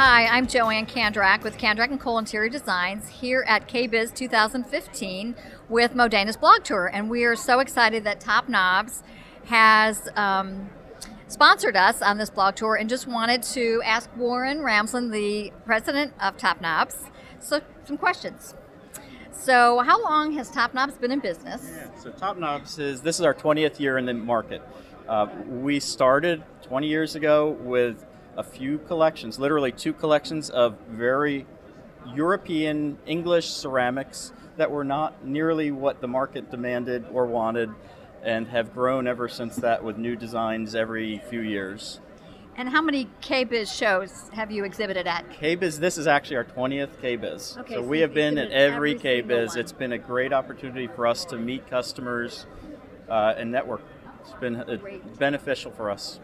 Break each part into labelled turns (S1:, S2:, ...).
S1: Hi, I'm Joann Kandrac with Kandrac and Kole Interior Designs here at KBIS 2015 with Modenus blog tour, and we are so excited that Top Knobs has um, sponsored us on this blog tour, and just wanted to ask Warren Ramsland, the president of Top Knobs, so some questions. So, how long has Top Knobs been in business?
S2: Yeah, so Top Knobs is this is our 20th year in the market. Uh, we started 20 years ago with a few collections, literally two collections of very European English ceramics that were not nearly what the market demanded or wanted, and have grown ever since that with new designs every few years.
S1: And how many KBIS shows have you exhibited at?
S2: KBIS, this is actually our 20th KBIS.
S1: Okay,
S2: so
S1: so
S2: we
S1: you've
S2: been at every,
S1: every one.
S2: It's been a great opportunity for us to meet customers uh, and network. It's been uh, beneficial for us.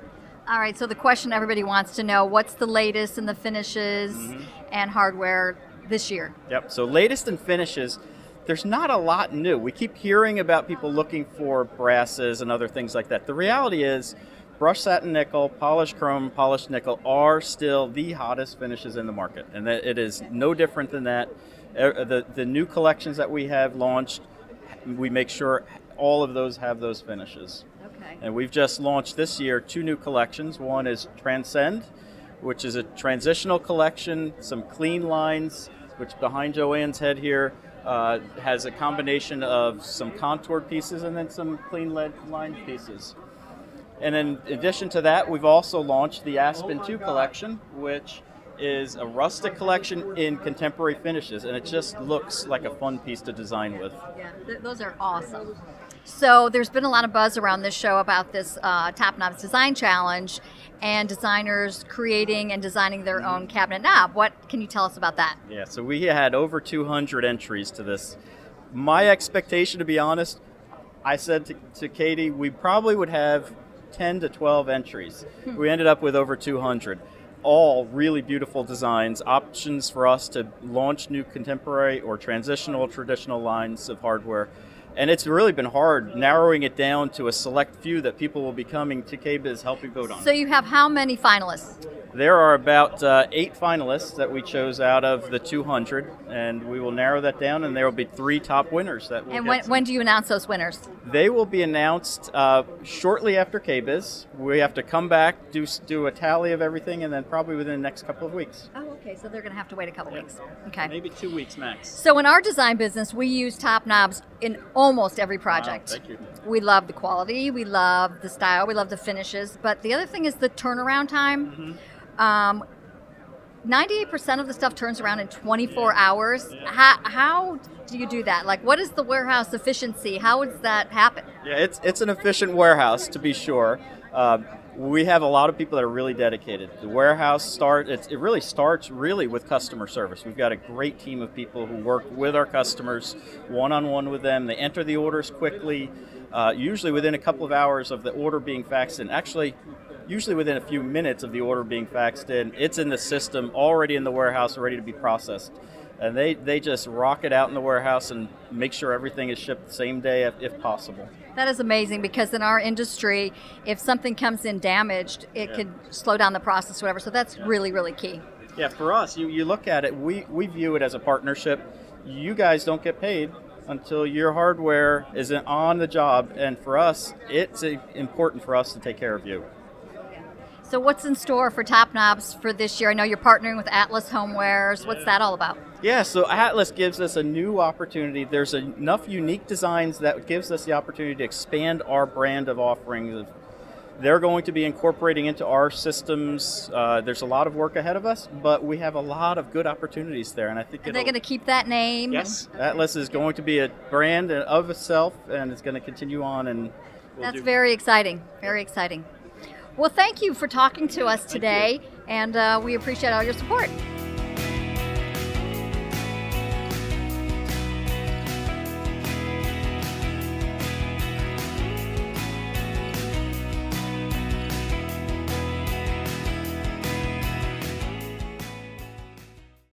S1: All right, so the question everybody wants to know what's the latest in the finishes
S2: Mm-hmm.
S1: and hardware this year?
S2: Yep. So latest in finishes, there's not a lot new. We keep hearing about people looking for brasses and other things like that. The reality is, brushed satin nickel, polished chrome, polished nickel are still the hottest finishes in the market, and it is no different than that. Uh, The the new collections that we have launched, we make sure all of those have those finishes.
S1: Okay.
S2: And we've just launched this year two new collections. One is Transcend, which is a transitional collection, some clean lines, which behind Joann's head here uh, has a combination of some contoured pieces and then some clean lead line pieces. And in addition to that, we've also launched the Aspen 2 collection, which is a rustic collection in contemporary finishes, and it just looks like a fun piece to design with.
S1: Yeah, th- those are awesome. So there's been a lot of buzz around this show about this uh, Top Knobs Design Challenge and designers creating and designing their own cabinet knob. What can you tell us about that?
S2: Yeah, so we had over 200 entries to this. My expectation, to be honest, I said to, to Katie, we probably would have 10 to 12 entries. we ended up with over 200. All really beautiful designs, options for us to launch new contemporary or transitional traditional lines of hardware. And it's really been hard narrowing it down to a select few that people will be coming to KBIS helping vote on.
S1: So you have how many finalists?
S2: There are about uh, eight finalists that we chose out of the 200, and we will narrow that down, and there will be three top winners that will
S1: And when, when do you announce those winners?
S2: They will be announced uh, shortly after KBIS. We have to come back, do do a tally of everything, and then probably within the next couple of weeks.
S1: Oh, okay. So they're going to have to wait a couple weeks. Okay.
S2: Maybe two weeks max.
S1: So in our design business, we use top knobs in almost every project.
S2: thank you.
S1: We love the quality, we love the style, we love the finishes, but the other thing is the turnaround time.
S2: Mm-hmm.
S1: Um, 98% of the stuff turns around in 24 hours. How, how do you do that? Like, what is the warehouse efficiency? How does that happen?
S2: Yeah, it's it's an efficient warehouse to be sure. Um, we have a lot of people that are really dedicated. The warehouse start it really starts really with customer service. We've got a great team of people who work with our customers one on one with them. They enter the orders quickly, uh, usually within a couple of hours of the order being faxed in. Actually, usually within a few minutes of the order being faxed in, it's in the system already in the warehouse, ready to be processed. And they, they just rock it out in the warehouse and make sure everything is shipped the same day if, if possible.
S1: That is amazing because in our industry, if something comes in damaged, it
S2: Yeah.
S1: could slow down the process, whatever. So that's really, really key.
S2: Yeah, for us, you, you look at it, we, we view it as a partnership. You guys don't get paid until your hardware is on the job, and for us, it's important for us to take care of you.
S1: So what's in store for Top Knobs for this year? I know you're partnering with Atlas Homewares. What's that all about?
S2: Yeah, so Atlas gives us a new opportunity. There's enough unique designs that gives us the opportunity to expand our brand of offerings. They're going to be incorporating into our systems. Uh, there's a lot of work ahead of us, but we have a lot of good opportunities there, and I think
S1: Are they going to keep that name?
S2: Yes, Atlas is going to be a brand of itself, and it's going to continue on. And we'll
S1: That's very exciting. Very exciting. Well, thank you for talking to us today, and uh, we appreciate all your support.